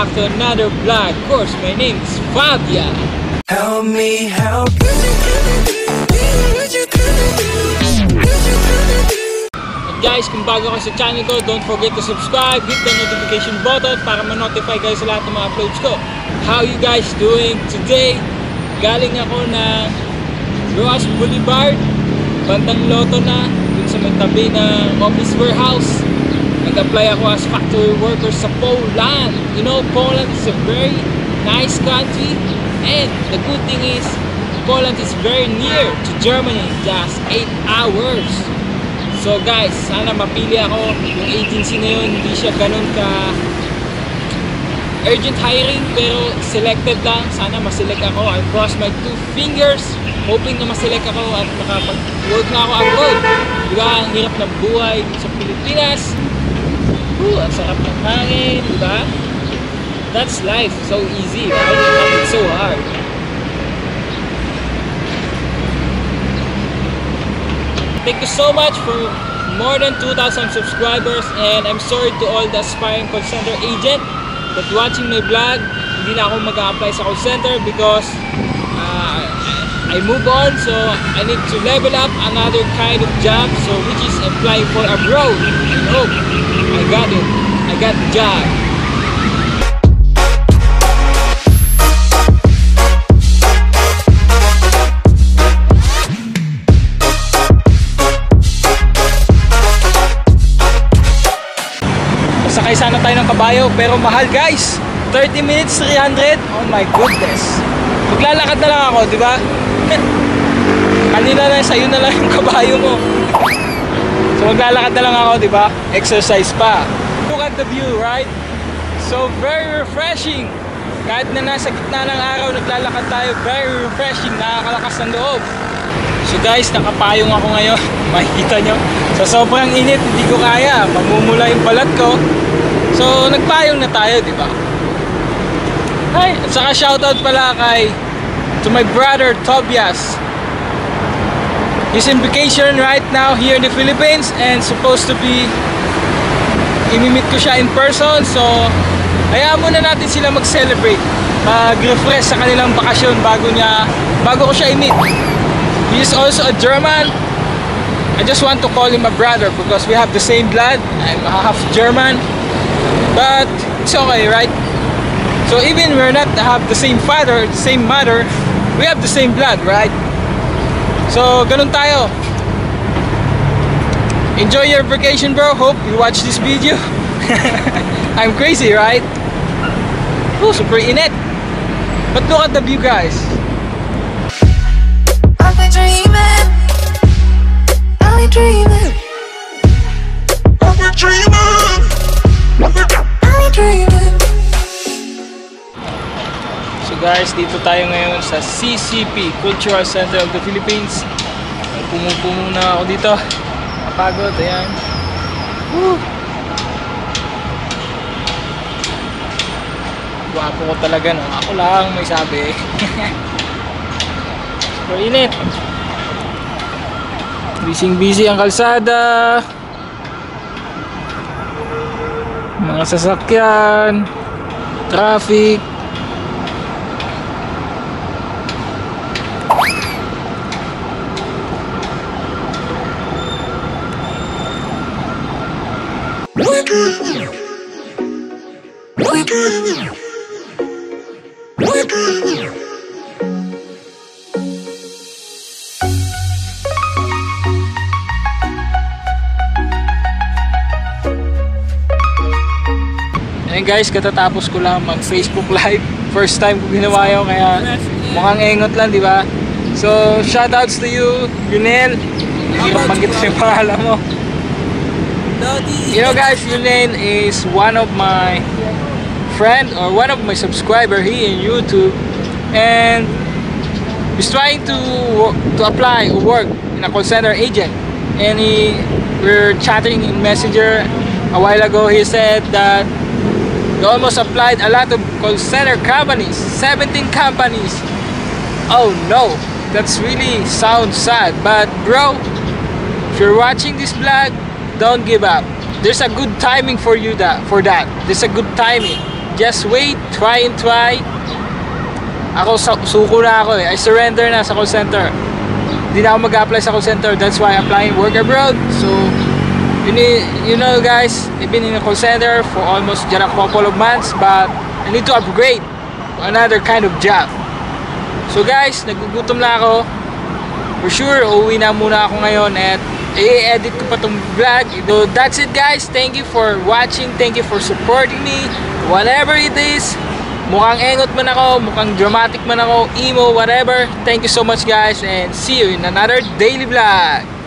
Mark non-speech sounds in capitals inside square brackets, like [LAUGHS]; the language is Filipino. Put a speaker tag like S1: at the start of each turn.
S1: back to another vlog. Of course, my name is Fabia.
S2: Help me help.
S1: At guys, kung bago ka sa channel ko, don't forget to subscribe, hit the notification button para ma-notify kayo sa lahat ng mga uploads ko. How you guys doing today? Galing ako na Roas Boulevard, bandang Loto na, dun sa may tabi ng office warehouse. Nag-apply ako as factory worker sa Poland. You know, Poland is a very nice country and the good thing is Poland is very near to Germany, just 8 hours. So guys, sana mapili ako. Yung agency na yun, hindi siya ganun ka urgent hiring pero selected lang. Sana maselect ako. I cross my two fingers hoping na maselect ako at makapag-work na ako abroad. Diba? Ang hirap ng buhay sa Pilipinas. Woo, ang sarap ng hangin, diba? That's life. So easy, right? It's so hard. Thank you so much for more than 2,000 subscribers and I'm sorry to all the aspiring call center agent that watching my vlog, hindi na ako mag-apply sa call center because I move on so I need to level up another kind of job so which is applying for abroad. Oh, I got it. I got the job. Sakay sana tayo ng kabayo pero mahal guys 30 minutes 300 oh my goodness maglalakad na lang ako di ba kanina [LAUGHS] na sa'yo na lang yung kabayo mo so maglalakad na lang ako di ba exercise pa look at the view right so very refreshing kahit na nasa gitna ng araw naglalakad tayo very refreshing nakakalakas ng loob So guys, nakapayong ako ngayon. [LAUGHS] Makikita nyo. Sa sobrang init, hindi ko kaya. Mamumula yung balat ko. So, nagpayong na tayo, di ba? Hi! At saka shoutout pala kay to my brother Tobias. He's in vacation right now here in the Philippines and supposed to be imimit ko siya in person. So, hayaan muna natin sila mag-celebrate. Mag-refresh sa kanilang bakasyon bago niya bago ko siya i-meet. He is also a German. I just want to call him a brother because we have the same blood. I'm half German. But it's okay, right? So even we're not have the same father, the same mother, we have the same blood, right? So ganun tayo. Enjoy your vacation, bro. Hope you watch this video. [LAUGHS] I'm crazy, right? Oh, super init. But look at the view, guys. So guys, dito tayo ngayon sa CCP, Cultural Center of the Philippines. Pumupuno na ako dito. Napagod, ayan. Woo! Gwapo ko talaga, no? Ako lang may sabi. [LAUGHS] Super init. Busy-busy ang kalsada. Mga sasakyan. Traffic. Ayan guys, katatapos ko lang mag Facebook live. [LAUGHS] First time ko ginawa yun, kaya mukhang engot lang, di ba? So, shoutouts to you, Yunel. Hirap magkita yung pangalan mo. You know guys, Yunel is one of my friend or one of my subscriber here in YouTube. And he's trying to to apply or work in a call center agent. And he, we're chatting in Messenger a while ago. He said that almost applied a lot of call center companies, 17 companies. Oh no, that's really sounds sad. But bro, if you're watching this vlog, don't give up. There's a good timing for you that for that. There's a good timing. just wait, try and try. Ako, suko na ako eh. I surrender na sa call center. Hindi na ako mag-apply sa call center. That's why I'm applying work abroad. So, you, you know guys, I've been in a call center for almost just a couple of months. But I need to upgrade to another kind of job. So guys, nagugutom na ako. For sure, uuwi na muna ako ngayon at i-edit ko pa tong vlog. So that's it guys. Thank you for watching. Thank you for supporting me. Whatever it is. Mukhang engot man ako, mukhang dramatic man ako, emo, whatever. Thank you so much guys and see you in another daily vlog.